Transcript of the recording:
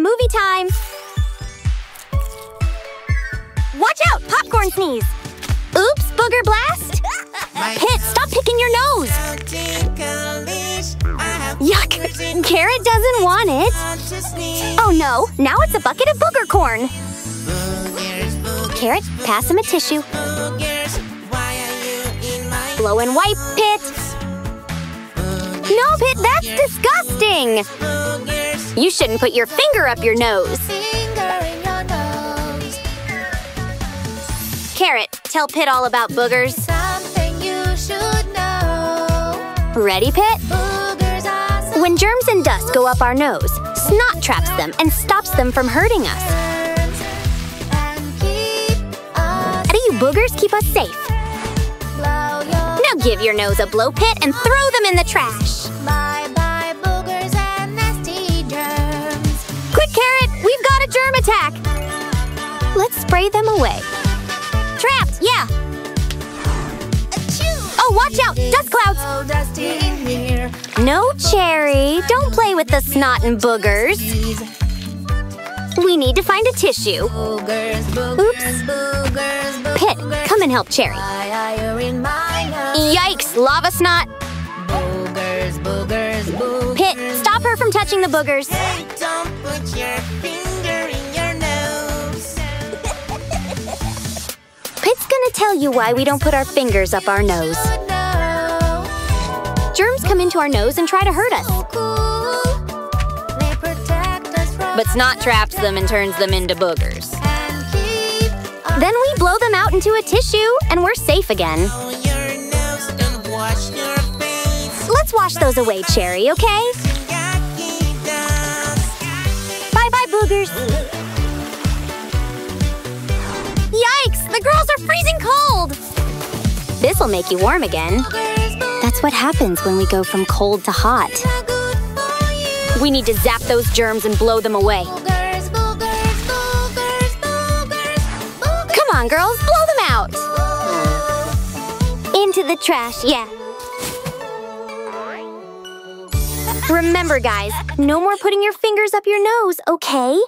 movie time! Watch out! Popcorn sneeze! Oops, booger blast! Pit, stop picking your nose! Yuck! Carrot doesn't want it! Oh no, now it's a bucket of booger corn! Carrot, pass him a tissue. Blow and wipe, Pit! No, Pit, that's disgusting! You shouldn't put your finger up your nose. Carrot, tell Pit all about boogers. Ready, Pit? When germs and dust go up our nose, snot traps them and stops them from hurting us. How do you boogers keep us safe? Now give your nose a blow pit and throw them in the trash. Spray them away. Trapped, yeah! Oh, watch out! Dust clouds! No, Cherry. Don't play with the snot and boogers. We need to find a tissue. Oops. Pit, come and help Cherry. Yikes, lava snot. Pit, stop her from touching the boogers. Pit's gonna tell you why we don't put our fingers up our nose. Germs come into our nose and try to hurt us. But snot traps them and turns them into boogers. Then we blow them out into a tissue and we're safe again. Let's wash those away, Cherry, okay? Bye bye, boogers. Cold! This'll make you warm again. That's what happens when we go from cold to hot. We need to zap those germs and blow them away. Come on, girls, blow them out! Into the trash, yeah. Remember, guys, no more putting your fingers up your nose, okay?